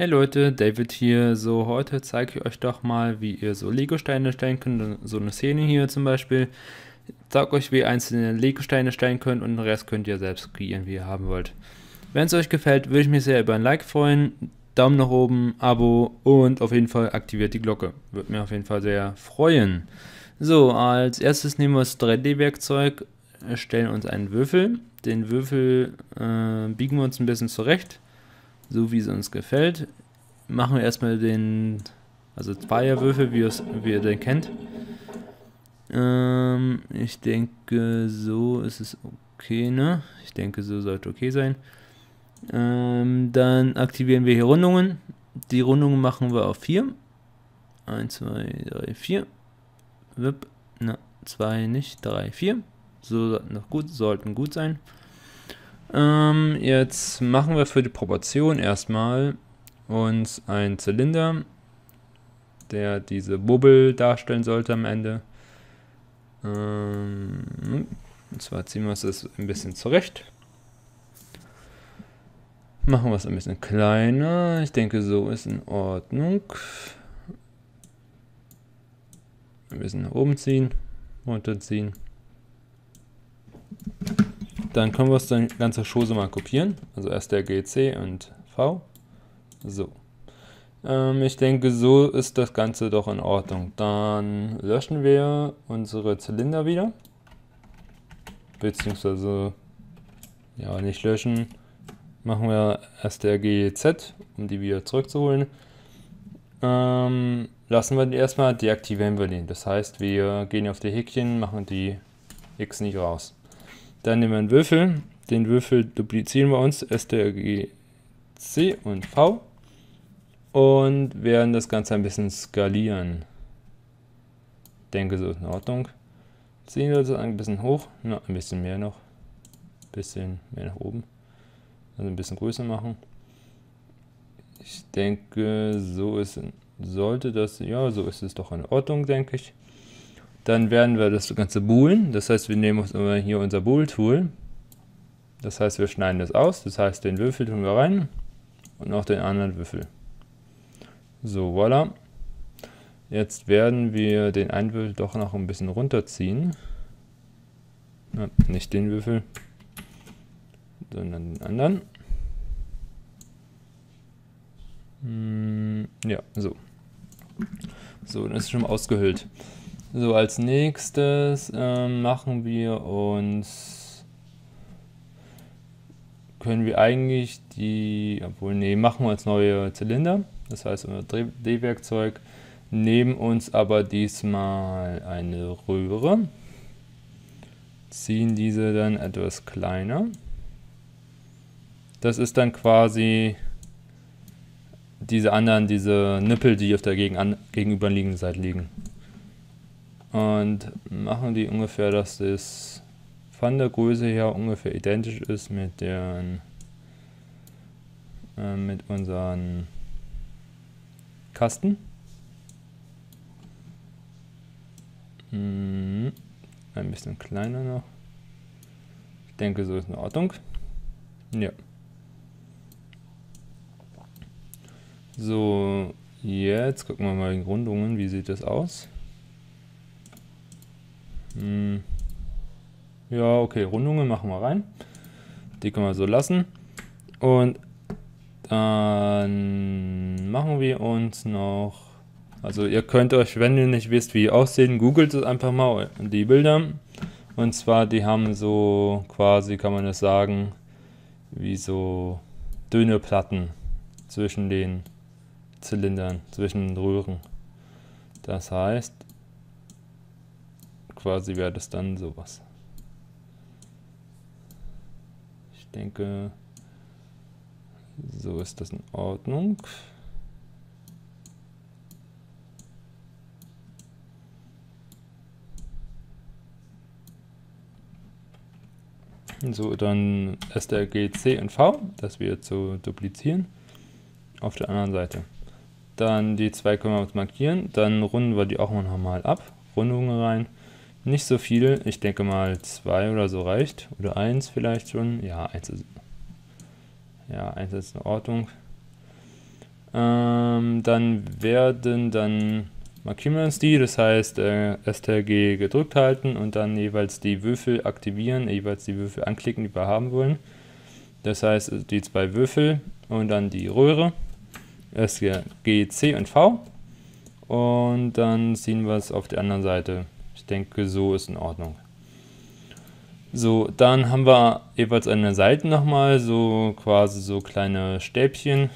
Hey Leute, David hier. So, heute zeige ich euch doch mal, wie ihr so Lego-Steine stellen könnt. So eine Szene hier zum Beispiel. Ich zeige euch, wie ihr einzelne Lego-Steine stellen könnt und den Rest könnt ihr selbst kreieren, wie ihr haben wollt. Wenn es euch gefällt, würde ich mich sehr über ein Like freuen. Daumen nach oben, Abo und auf jeden Fall aktiviert die Glocke. Würde mir auf jeden Fall sehr freuen. So, als erstes nehmen wir das 3D-Werkzeug, stellen uns einen Würfel. Den Würfel äh, biegen wir uns ein bisschen zurecht so wie es uns gefällt. Machen wir erstmal den, also Zweierwürfel, wie, wie ihr den kennt. Ähm, ich denke, so ist es okay, ne? Ich denke, so sollte okay sein. Ähm, dann aktivieren wir hier Rundungen. Die Rundungen machen wir auf 4. 1, 2, 3, 4. Wip. Na, 2 nicht, 3, 4. So sollten gut, sollten gut sein. Ähm, jetzt machen wir für die Proportion erstmal uns einen Zylinder, der diese Bubbel darstellen sollte am Ende. Ähm, und zwar ziehen wir es ein bisschen zurecht. Machen wir es ein bisschen kleiner. Ich denke, so ist in Ordnung. Ein bisschen nach oben ziehen, runterziehen. Dann können wir uns die ganze Chose mal kopieren. Also erst der GC und V. So. Ähm, ich denke, so ist das Ganze doch in Ordnung. Dann löschen wir unsere Zylinder wieder. Beziehungsweise, ja, nicht löschen. Machen wir erst der GZ, um die wieder zurückzuholen. Ähm, lassen wir die erstmal, deaktivieren wir den. Das heißt, wir gehen auf die Häkchen, machen die X nicht raus. Dann nehmen wir einen Würfel. Den Würfel duplizieren wir uns, STRG C und V. Und werden das Ganze ein bisschen skalieren. denke, so ist in Ordnung. Ziehen wir das ein bisschen hoch, noch ein bisschen mehr noch. Ein bisschen mehr nach oben. Also ein bisschen größer machen. Ich denke, so ist, sollte das, ja, so ist es doch in Ordnung, denke ich. Dann werden wir das Ganze boolen. Das heißt, wir nehmen uns immer hier unser Bool-Tool. Das heißt, wir schneiden das aus. Das heißt, den Würfel tun wir rein und auch den anderen Würfel. So, voilà. Jetzt werden wir den einen Würfel doch noch ein bisschen runterziehen. Ja, nicht den Würfel, sondern den anderen. Hm, ja, so. So, dann ist es schon ausgehöhlt. So, als nächstes ähm, machen wir uns, können wir eigentlich die, obwohl, nee, machen wir uns neue Zylinder, das heißt unser D-Werkzeug, nehmen uns aber diesmal eine Röhre, ziehen diese dann etwas kleiner. Das ist dann quasi diese anderen, diese Nippel, die auf der gegenüberliegenden Seite liegen und machen die ungefähr, dass das von der Größe her ungefähr identisch ist mit den äh, mit unseren Kasten. Hm, ein bisschen kleiner noch. Ich denke, so ist in Ordnung. Ja. So, jetzt gucken wir mal die Rundungen. Wie sieht das aus? Hm. Ja, okay, Rundungen machen wir rein. Die können wir so lassen. Und dann machen wir uns noch, also ihr könnt euch, wenn ihr nicht wisst, wie die aussehen, googelt es einfach mal die Bilder. Und zwar, die haben so quasi, kann man das sagen, wie so dünne Platten zwischen den Zylindern, zwischen den Röhren. Das heißt, quasi wäre das dann sowas. Ich denke, so ist das in Ordnung. So, dann STRG C und V, das wir zu duplizieren, auf der anderen Seite. Dann die zwei können wir markieren, dann runden wir die auch noch mal ab, Rundungen rein. Nicht so viel, ich denke mal zwei oder so reicht. Oder eins vielleicht schon. Ja, eins ist, ja, eins ist in Ordnung. Ähm, dann werden dann markieren wir uns die, das heißt äh, STRG gedrückt halten und dann jeweils die Würfel aktivieren, jeweils die Würfel anklicken, die wir haben wollen. Das heißt die zwei Würfel und dann die Röhre, STRG C und V und dann ziehen wir es auf die andere Seite. Denke, so ist in Ordnung. So, dann haben wir jeweils an der Seite nochmal so quasi so kleine Stäbchen.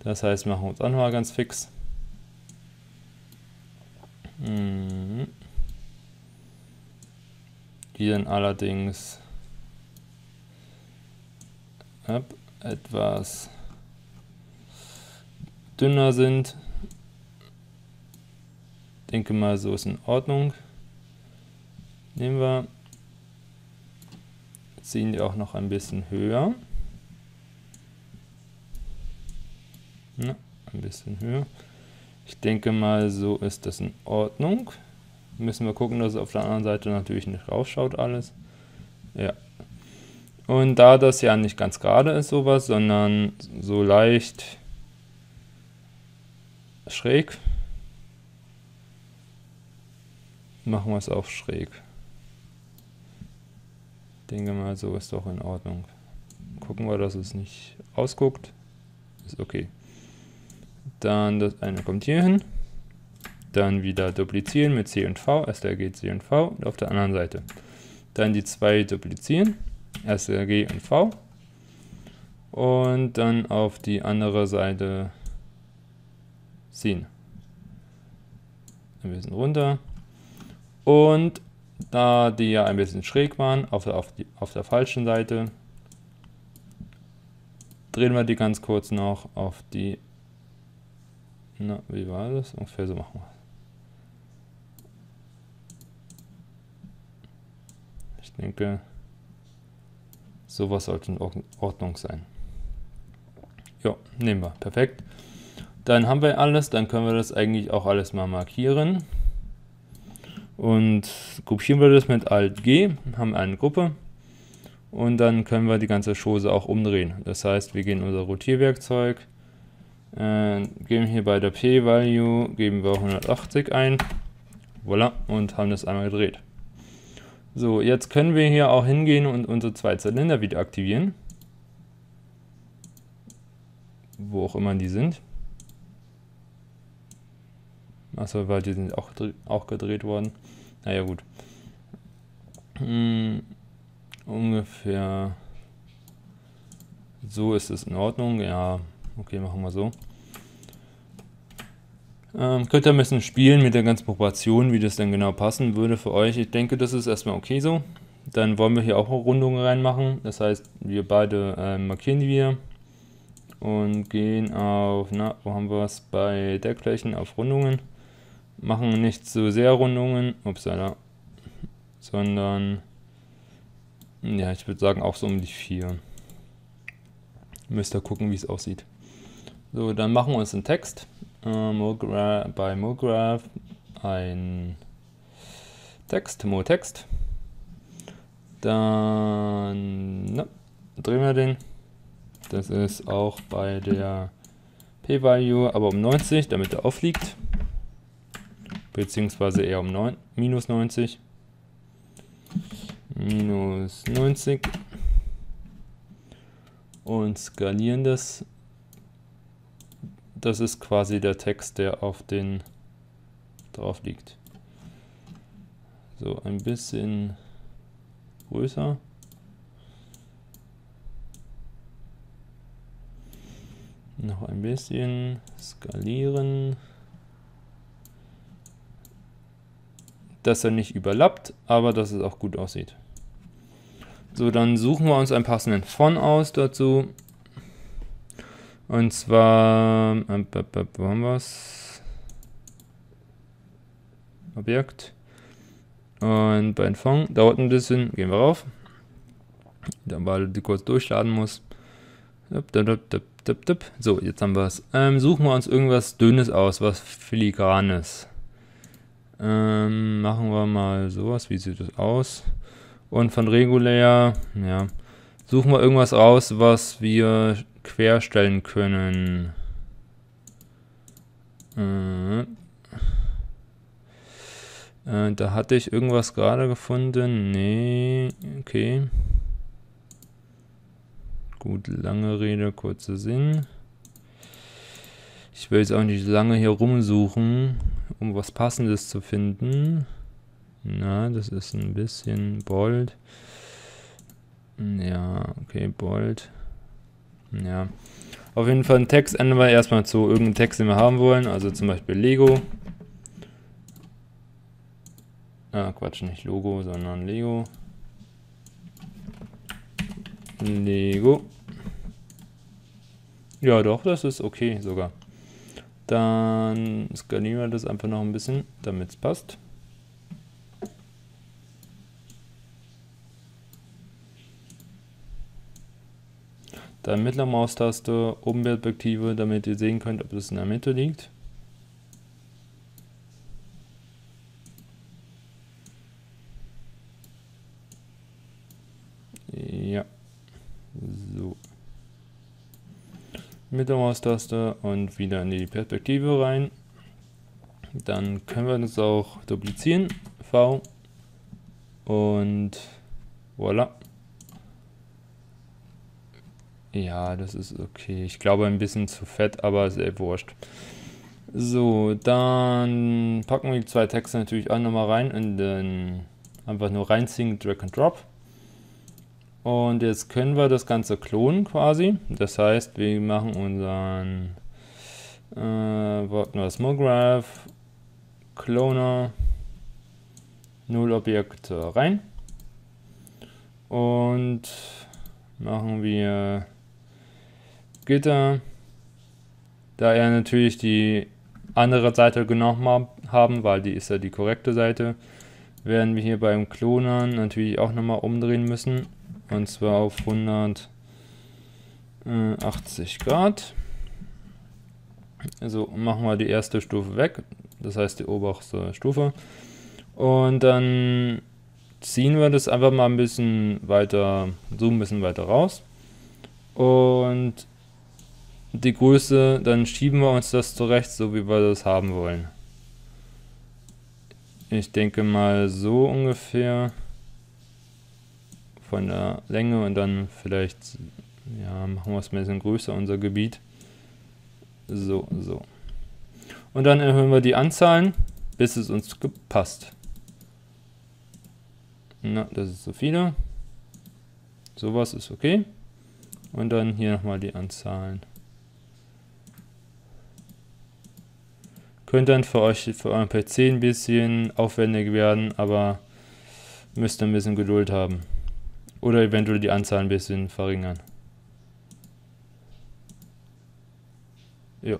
Das heißt, machen wir uns auch nochmal ganz fix. Mhm. Die dann allerdings etwas dünner sind. Denke mal, so ist in Ordnung. Nehmen wir, ziehen die auch noch ein bisschen höher. Na, ein bisschen höher. Ich denke mal, so ist das in Ordnung. Müssen wir gucken, dass es auf der anderen Seite natürlich nicht rausschaut alles. Ja. Und da das ja nicht ganz gerade ist sowas, sondern so leicht schräg, machen wir es auch schräg. Denke mal, so ist doch in Ordnung. Gucken wir, dass es nicht ausguckt. Ist okay. Dann das eine kommt hier hin. Dann wieder duplizieren mit C und V. Geht C und V und auf der anderen Seite. Dann die zwei duplizieren. Erster G und V. Und dann auf die andere Seite ziehen. Ein bisschen runter. Und da die ja ein bisschen schräg waren, auf der, auf, die, auf der falschen Seite, drehen wir die ganz kurz noch auf die na, wie war das? Ungefähr so machen wir Ich denke, sowas sollte in Ordnung sein. Ja, nehmen wir. Perfekt. Dann haben wir alles, dann können wir das eigentlich auch alles mal markieren. Und gruppieren wir das mit Alt G, haben eine Gruppe. Und dann können wir die ganze Chose auch umdrehen. Das heißt, wir gehen in unser Rotierwerkzeug, äh, geben hier bei der P-Value, geben wir 180 ein. Voilà, und haben das einmal gedreht. So, jetzt können wir hier auch hingehen und unsere zwei Zylinder wieder aktivieren. Wo auch immer die sind. Achso, weil die sind auch, auch gedreht worden. Naja, gut. Hm, ungefähr so ist es in Ordnung. Ja, Okay, machen wir so. Ähm, könnt ihr ein bisschen spielen mit der ganzen Proportion, wie das denn genau passen würde für euch. Ich denke, das ist erstmal okay so. Dann wollen wir hier auch Rundungen reinmachen. Das heißt, wir beide äh, markieren wir und gehen auf, na, wo haben wir es? Bei Deckflächen auf Rundungen. Machen nicht so sehr Rundungen, upsala, sondern, ja, ich würde sagen auch so um die 4. Müsst ihr gucken, wie es aussieht. So, dann machen wir uns einen Text. Äh, Mogra bei MoGraph ein Text, MoText. Dann ne, drehen wir den. Das ist auch bei der P-Value, aber um 90, damit er aufliegt. Beziehungsweise eher um 9, minus 90. Minus 90. Und skalieren das das ist quasi der Text, der auf den drauf liegt. So, ein bisschen größer. Noch ein bisschen skalieren. Dass er nicht überlappt, aber dass es auch gut aussieht. So, dann suchen wir uns einen passenden Font aus dazu. Und zwar, äh, wo haben wir es? Objekt. Und bei Fond dauert ein bisschen, gehen wir rauf. Dann weil die kurz durchladen muss. So, jetzt haben wir es. Ähm, suchen wir uns irgendwas Dünnes aus, was Filigranes. Ähm, machen wir mal sowas, wie sieht das aus? Und von Regulär, ja, suchen wir irgendwas aus, was wir querstellen können. Äh, äh, da hatte ich irgendwas gerade gefunden. Nee, okay. Gut, lange Rede, kurzer Sinn. Ich will jetzt auch nicht lange hier rumsuchen, um was Passendes zu finden. Na, das ist ein bisschen bold. Ja, okay, bold. Ja. Auf jeden Fall einen Text ändern wir erstmal zu irgendeinem Text, den wir haben wollen. Also zum Beispiel Lego. Ah, Quatsch, nicht Logo, sondern Lego. Lego. Ja, doch, das ist okay sogar. Dann skalieren wir das einfach noch ein bisschen, damit es passt. Dann mittlere Maustaste, oben Perspektive, damit ihr sehen könnt, ob es in der Mitte liegt. Ja. So. Mittlere Maustaste und wieder in die Perspektive rein. Dann können wir das auch duplizieren. V. Und voilà. Ja, das ist okay. Ich glaube ein bisschen zu fett, aber sehr wurscht. So, dann packen wir die zwei Texte natürlich auch nochmal rein in den einfach nur reinziehen, Drag and Drop. Und jetzt können wir das Ganze klonen quasi. Das heißt, wir machen unseren äh, WordNoise MoGraph Cloner 0 Objekte rein und machen wir Gitter, da er natürlich die andere Seite genommen haben, weil die ist ja die korrekte Seite, werden wir hier beim Klonern natürlich auch nochmal umdrehen müssen. Und zwar auf 180 Grad. Also machen wir die erste Stufe weg, das heißt die oberste Stufe. Und dann ziehen wir das einfach mal ein bisschen weiter, zoomen ein bisschen weiter raus. Und die Größe, dann schieben wir uns das zurecht, so wie wir das haben wollen. Ich denke mal so ungefähr von der Länge und dann vielleicht, ja, machen wir es ein bisschen größer, unser Gebiet. So, so. Und dann erhöhen wir die Anzahlen, bis es uns passt. Na, das ist so viele. Sowas ist okay. Und dann hier nochmal die Anzahlen. Könnte dann für euch, für euren PC ein bisschen aufwendig werden, aber müsst ein bisschen Geduld haben. Oder eventuell die Anzahl ein bisschen verringern. Ja.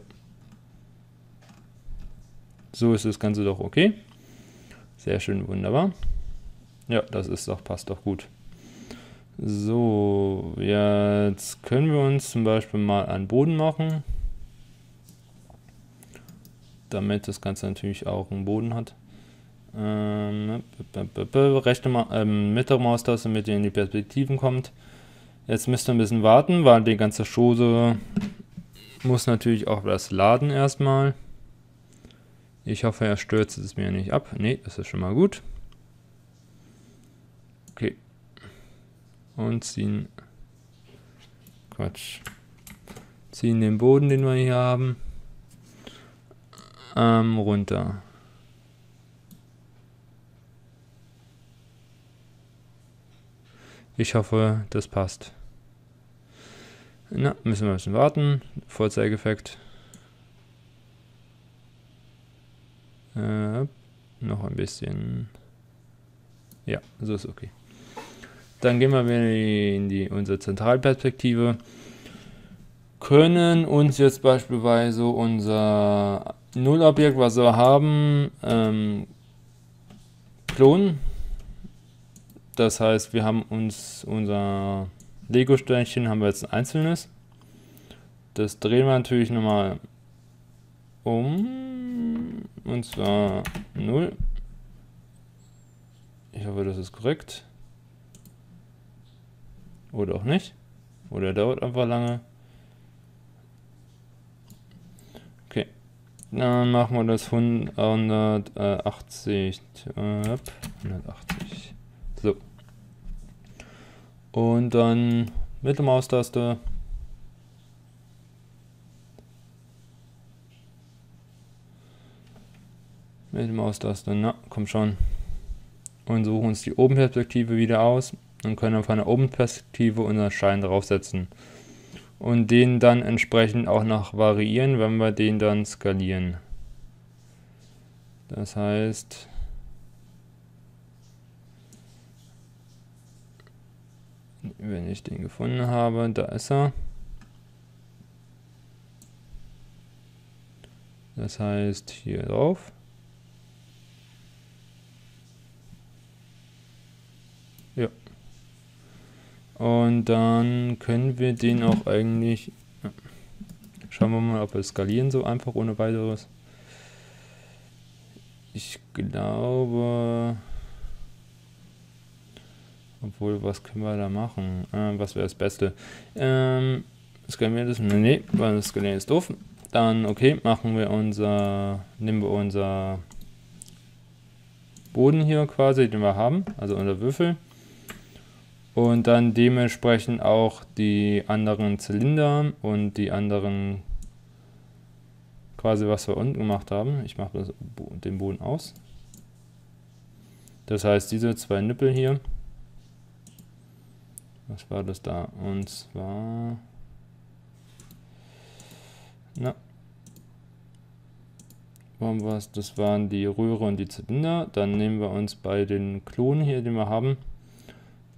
So ist das Ganze doch okay. Sehr schön, wunderbar. Ja, das ist doch, passt doch gut. So, jetzt können wir uns zum Beispiel mal einen Boden machen damit das Ganze natürlich auch einen Boden hat. Ähm, rechte Ma ähm, Maustaste, mit der in die Perspektiven kommt. Jetzt müsst ihr ein bisschen warten, weil die ganze Chose muss natürlich auch das laden erstmal. Ich hoffe, er stürzt es mir nicht ab. Ne, das ist schon mal gut. Okay. Und ziehen. Quatsch. Ziehen den Boden, den wir hier haben ähm, runter. Ich hoffe, das passt. Na, müssen wir ein bisschen warten. Vorzeigeffekt. Äh, noch ein bisschen. Ja, so ist okay. Dann gehen wir wieder in die, unsere Zentralperspektive. Können uns jetzt beispielsweise unser Nullobjekt, was wir haben, ähm, klonen. Das heißt, wir haben uns unser Lego-Steinchen, haben wir jetzt ein einzelnes. Das drehen wir natürlich nochmal um. Und zwar 0. Ich hoffe, das ist korrekt. Oder auch nicht. Oder dauert einfach lange. Dann machen wir das 180. Äh, 180. So. Und dann Mittelmaustaste. Mittelmaustaste, na, komm schon. Und suchen uns die Obenperspektive wieder aus und können auf einer Obenperspektive unseren Schein draufsetzen und den dann entsprechend auch noch variieren, wenn wir den dann skalieren. Das heißt, wenn ich den gefunden habe, da ist er. Das heißt hier drauf. Ja. Und dann können wir den auch eigentlich, schauen wir mal, ob wir skalieren so einfach ohne weiteres. Ich glaube, obwohl, was können wir da machen? Äh, was wäre das Beste? Ähm, skalieren wir das? Nee, weil das Skalieren ist doof. Dann, okay, machen wir unser, nehmen wir unser Boden hier quasi, den wir haben, also unser Würfel und dann dementsprechend auch die anderen Zylinder und die anderen quasi was wir unten gemacht haben. Ich mache den Boden aus. Das heißt, diese zwei Nippel hier, was war das da? Und zwar, na, was, das waren die Röhre und die Zylinder. Dann nehmen wir uns bei den Klonen hier, die wir haben,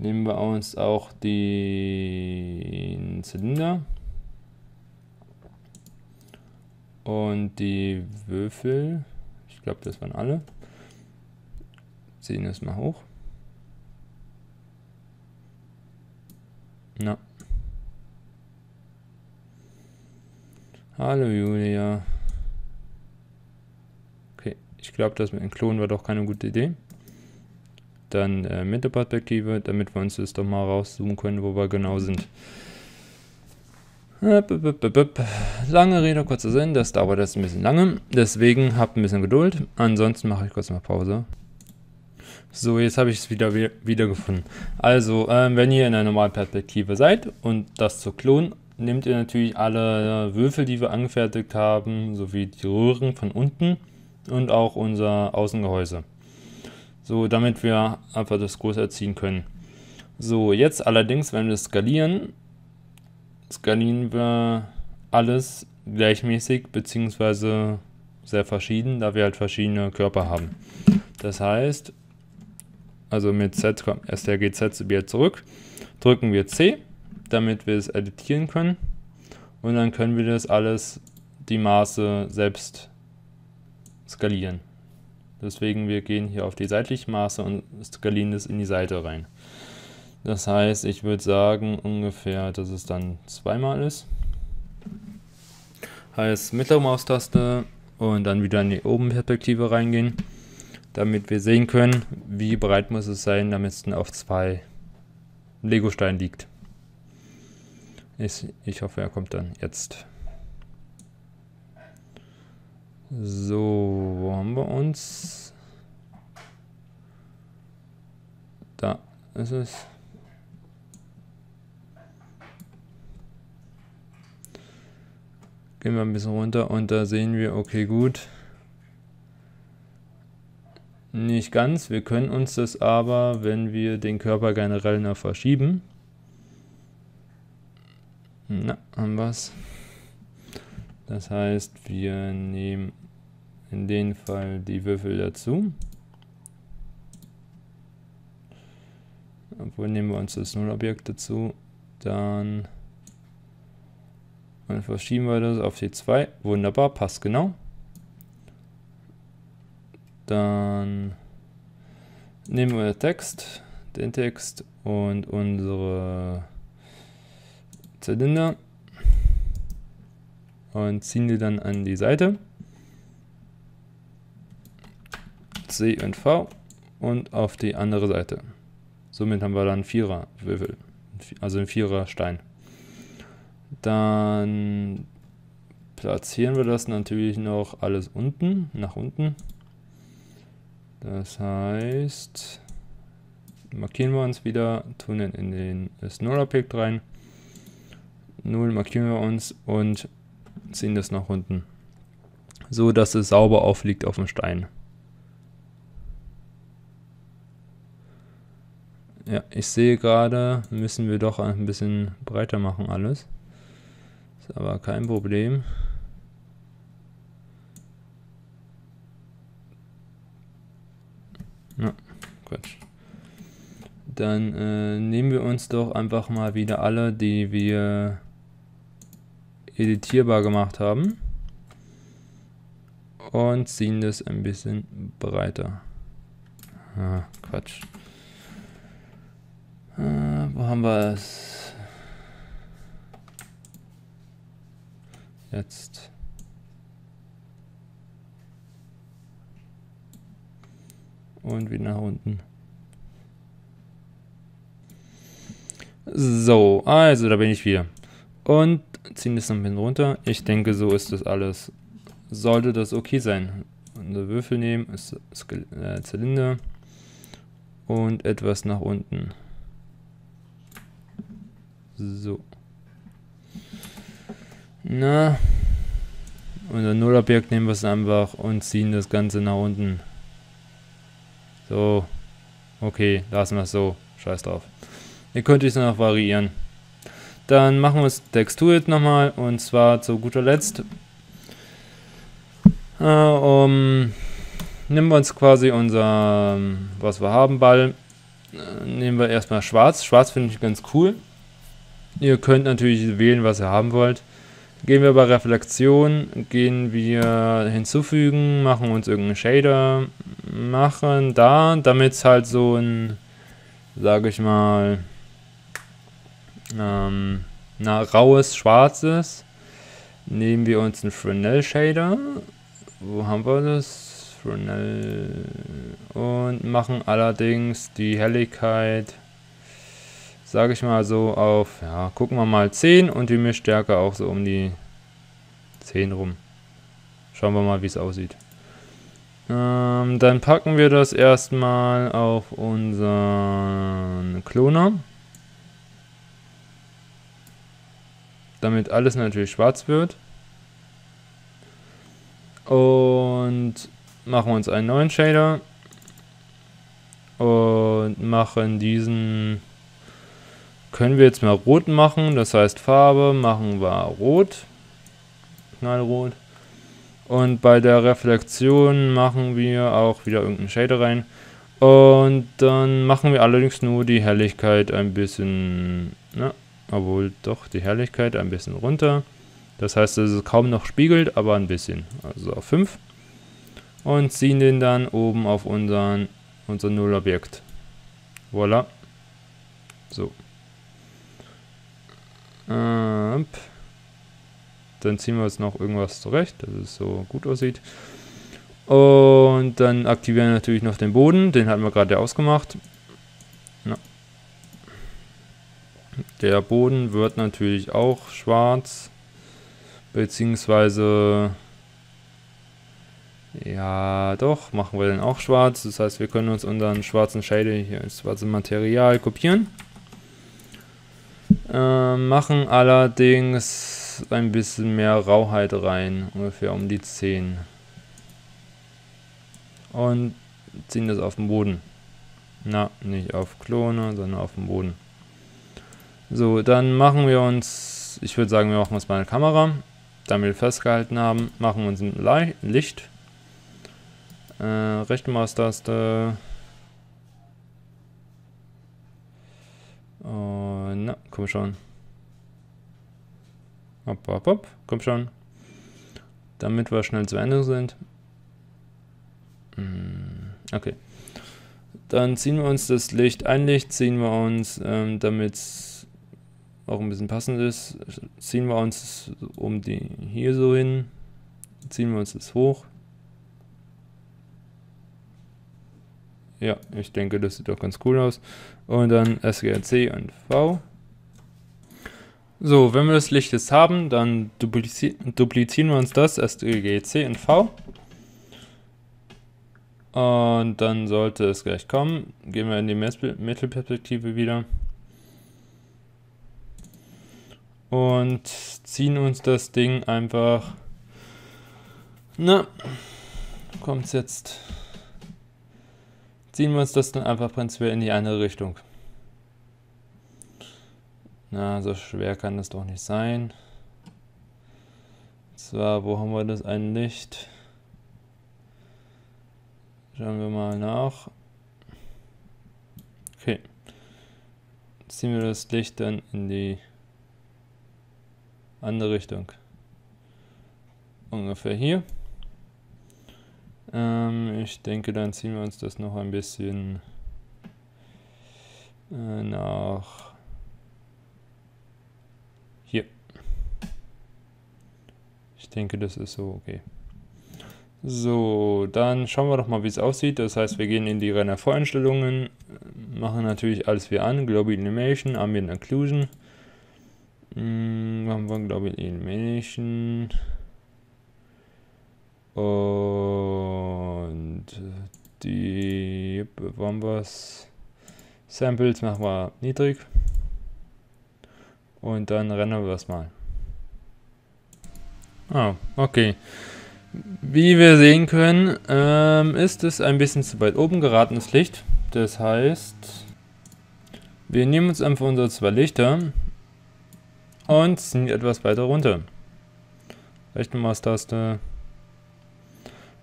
Nehmen wir uns auch den Zylinder und die Würfel. Ich glaube, das waren alle. Ziehen es mal hoch. Na. Hallo Julia. Okay, ich glaube, das mit dem Klon war doch keine gute Idee dann äh, mit der Perspektive, damit wir uns das doch mal rauszoomen können, wo wir genau sind. Lange Rede, kurzer Sinn, das dauert jetzt ein bisschen lange, deswegen habt ein bisschen Geduld. Ansonsten mache ich kurz mal Pause. So, jetzt habe ich es wieder wiedergefunden. Also, ähm, wenn ihr in einer normalen Perspektive seid und das zu klonen, nehmt ihr natürlich alle Würfel, die wir angefertigt haben, sowie die Röhren von unten und auch unser Außengehäuse. So, damit wir einfach das größer ziehen können. So, jetzt allerdings, wenn wir skalieren, skalieren wir alles gleichmäßig beziehungsweise sehr verschieden, da wir halt verschiedene Körper haben. Das heißt, also mit Z kommt STRG-Z wieder zurück, drücken wir C, damit wir es editieren können und dann können wir das alles, die Maße selbst skalieren. Deswegen wir gehen hier auf die seitlichen Maße und skalieren das in die Seite rein. Das heißt, ich würde sagen ungefähr, dass es dann zweimal ist. Heißt mittlere Maustaste und dann wieder in die Obenperspektive reingehen, damit wir sehen können, wie breit muss es sein, damit es dann auf zwei Legosteinen liegt. Ich, ich hoffe, er kommt dann jetzt. So, wo haben wir uns? Da ist es. Gehen wir ein bisschen runter und da sehen wir, okay, gut. Nicht ganz, wir können uns das aber, wenn wir den Körper generell noch verschieben. Na, haben wir es. Das heißt, wir nehmen in dem Fall die Würfel dazu. Obwohl nehmen wir uns das Nullobjekt dazu. Dann, dann verschieben wir das auf die 2. Wunderbar, passt genau. Dann nehmen wir den Text, den Text und unsere Zylinder und ziehen die dann an die Seite. C und V und auf die andere Seite. Somit haben wir dann Vierer Würfel, also ein Vierer Stein. Dann platzieren wir das natürlich noch alles unten, nach unten. Das heißt, markieren wir uns wieder, tun in den, das Null-Objekt rein. 0 markieren wir uns und ziehen das nach unten. So, dass es sauber aufliegt auf dem Stein. Ja, ich sehe gerade, müssen wir doch ein bisschen breiter machen alles. Ist aber kein Problem. Ja, Quatsch. Dann äh, nehmen wir uns doch einfach mal wieder alle, die wir editierbar gemacht haben und ziehen das ein bisschen breiter. Ah, Quatsch. Äh, wo haben wir es? Jetzt. Und wieder nach unten. So, also da bin ich wieder. Und ziehen das noch ein bisschen runter. Ich denke, so ist das alles. Sollte das okay sein. Unser Würfel nehmen, ist äh, Zylinder und etwas nach unten. So. Na. Unser Nullobjekt nehmen wir es einfach und ziehen das Ganze nach unten. So. Okay, lassen wir es so. Scheiß drauf. Ihr könnt es noch variieren. Dann machen wir das Textur jetzt nochmal und zwar zu guter Letzt. Äh, um, nehmen wir uns quasi unser, was wir haben, Ball. Äh, nehmen wir erstmal schwarz. Schwarz finde ich ganz cool. Ihr könnt natürlich wählen, was ihr haben wollt. Gehen wir bei Reflexion, gehen wir hinzufügen, machen uns irgendeinen Shader, machen da, damit es halt so ein, sage ich mal, ähm, na, raues Schwarzes. Nehmen wir uns einen Fresnel Shader. Wo haben wir das? Fresnel. Und machen allerdings die Helligkeit sage ich mal so, auf, ja, gucken wir mal 10 und die Mischstärke auch so um die 10 rum. Schauen wir mal, wie es aussieht. Ähm, dann packen wir das erstmal auf unseren Kloner. Damit alles natürlich schwarz wird. Und machen uns einen neuen Shader. Und machen diesen können wir jetzt mal rot machen, das heißt Farbe machen wir rot, knallrot. Und bei der Reflexion machen wir auch wieder irgendeinen Shader rein. Und dann machen wir allerdings nur die Helligkeit ein bisschen, na, obwohl doch die Helligkeit ein bisschen runter. Das heißt, dass es kaum noch spiegelt, aber ein bisschen. Also auf 5. Und ziehen den dann oben auf unseren, unser Nullobjekt. Voila. So. Dann ziehen wir jetzt noch irgendwas zurecht, dass es so gut aussieht. Und dann aktivieren wir natürlich noch den Boden, den hatten wir gerade ausgemacht. Ja. Der Boden wird natürlich auch schwarz, beziehungsweise, ja doch, machen wir den auch schwarz. Das heißt, wir können uns unseren schwarzen Shader hier als schwarzes Material kopieren. Äh, machen allerdings ein bisschen mehr Rauheit rein, ungefähr um die 10. Und ziehen das auf den Boden. Na, nicht auf Klone, sondern auf den Boden. So, dann machen wir uns, ich würde sagen, wir machen uns mal eine Kamera. Damit wir festgehalten haben, machen wir uns ein Licht. Äh, rechte Maustaste. Und na, komm schon. Hopp, hopp, hopp, komm schon. Damit wir schnell zu Ende sind. Hm, okay. Dann ziehen wir uns das Licht, ein Licht ziehen wir uns, ähm, damit es auch ein bisschen passend ist, ziehen wir uns um die hier so hin, ziehen wir uns das hoch. Ja, ich denke, das sieht doch ganz cool aus. Und dann SGRC und V. So, wenn wir das Licht jetzt haben, dann duplizi duplizieren wir uns das, STRG und V. Und dann sollte es gleich kommen. Gehen wir in die Mittelperspektive wieder. Und ziehen uns das Ding einfach. Na, kommt es jetzt. Ziehen wir uns das dann einfach prinzipiell in die andere Richtung. Na, so schwer kann das doch nicht sein. Und zwar, wo haben wir das ein Licht? Schauen wir mal nach. Okay. Ziehen wir das Licht dann in die andere Richtung. Ungefähr hier. Ähm, ich denke, dann ziehen wir uns das noch ein bisschen äh, nach denke, das ist so okay. So, dann schauen wir doch mal, wie es aussieht. Das heißt, wir gehen in die Renner-Voreinstellungen, machen natürlich alles wie an, Global Animation, Ambient Occlusion. Hm, haben wir Global Animation. Und die, wir Samples machen wir niedrig. Und dann rennen wir es mal. Ah, okay. Wie wir sehen können, ähm, ist es ein bisschen zu weit oben geratenes Licht. Das heißt, wir nehmen uns einfach unsere zwei Lichter und ziehen etwas weiter runter. Rechte Maustaste.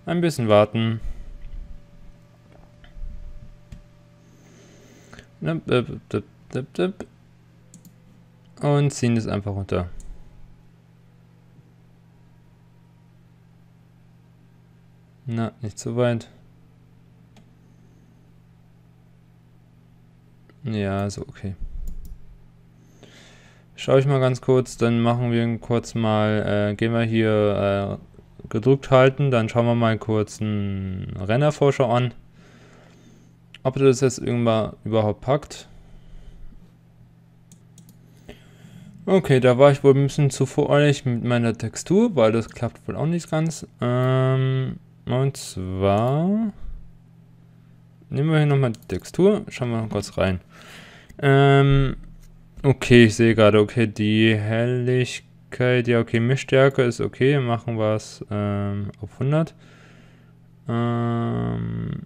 Ein bisschen warten. Und ziehen es einfach runter. Na, nicht so weit. Ja, so okay. Schaue ich mal ganz kurz, dann machen wir kurz mal, äh, gehen wir hier äh, gedrückt halten, dann schauen wir mal kurz einen Rennervorschau an. Ob das jetzt irgendwann überhaupt packt. Okay, da war ich wohl ein bisschen zu voreilig mit meiner Textur, weil das klappt wohl auch nicht ganz. Ähm, und zwar nehmen wir hier nochmal die Textur, schauen wir noch kurz rein. Ähm, okay, ich sehe gerade, okay, die Helligkeit, ja okay, Mischstärke ist okay, machen wir es ähm, auf 100. Ähm,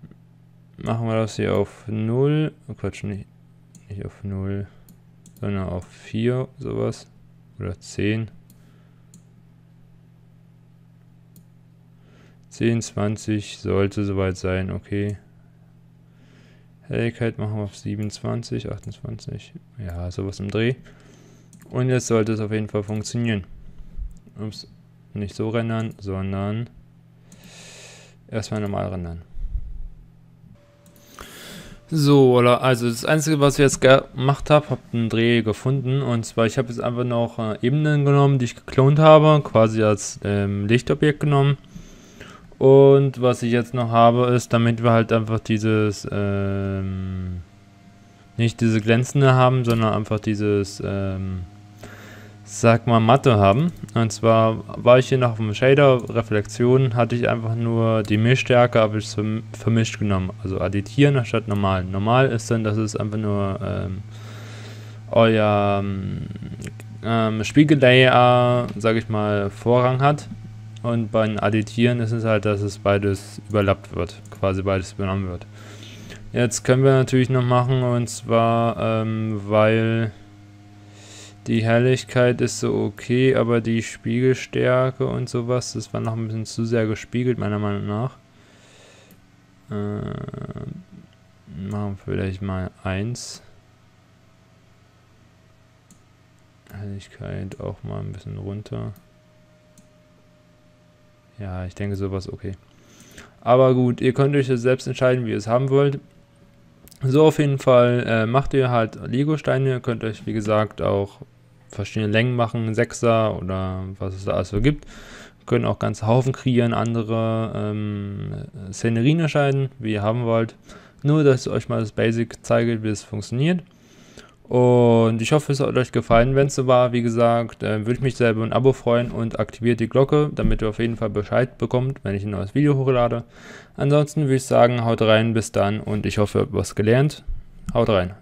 machen wir das hier auf 0, oh Quatsch, nicht, nicht auf 0, sondern auf 4, sowas, oder 10. 10, 20 sollte soweit sein, okay. Helligkeit machen wir auf 27, 28, ja, sowas im Dreh. Und jetzt sollte es auf jeden Fall funktionieren. Ups, nicht so rendern, sondern erstmal normal rendern. So, also das Einzige, was ich jetzt gemacht habe, habe einen Dreh gefunden. Und zwar, ich habe jetzt einfach noch äh, Ebenen genommen, die ich geklont habe, quasi als ähm, Lichtobjekt genommen und was ich jetzt noch habe, ist, damit wir halt einfach dieses, ähm, nicht diese glänzende haben, sondern einfach dieses, ähm, sag mal, matte haben. Und zwar war ich hier noch dem Shader, Reflexion, hatte ich einfach nur die Mischstärke, habe ich vermischt genommen. Also additieren anstatt normal. Normal ist dann, dass es einfach nur ähm, euer ähm, Spiegellayer, sag ich mal, Vorrang hat. Und beim Additieren ist es halt, dass es beides überlappt wird, quasi beides übernommen wird. Jetzt können wir natürlich noch machen, und zwar, ähm, weil die Helligkeit ist so okay, aber die Spiegelstärke und sowas, das war noch ein bisschen zu sehr gespiegelt, meiner Meinung nach. Äh, machen wir vielleicht mal 1. Helligkeit auch mal ein bisschen runter. Ja, ich denke sowas okay. Aber gut, ihr könnt euch selbst entscheiden, wie ihr es haben wollt. So auf jeden Fall äh, macht ihr halt Lego-Steine. Könnt euch, wie gesagt, auch verschiedene Längen machen, Sechser oder was es da alles so gibt. Können auch ganze Haufen kreieren, andere ähm, Szenerien erscheinen, wie ihr haben wollt. Nur, dass ich euch mal das Basic zeige, wie es funktioniert. Und ich hoffe, es hat euch gefallen. Wenn es so war, wie gesagt, äh, würde ich mich selber ein Abo freuen und aktiviert die Glocke, damit ihr auf jeden Fall Bescheid bekommt, wenn ich ein neues Video hochlade. Ansonsten würde ich sagen, haut rein, bis dann und ich hoffe, ihr habt was gelernt. Haut rein.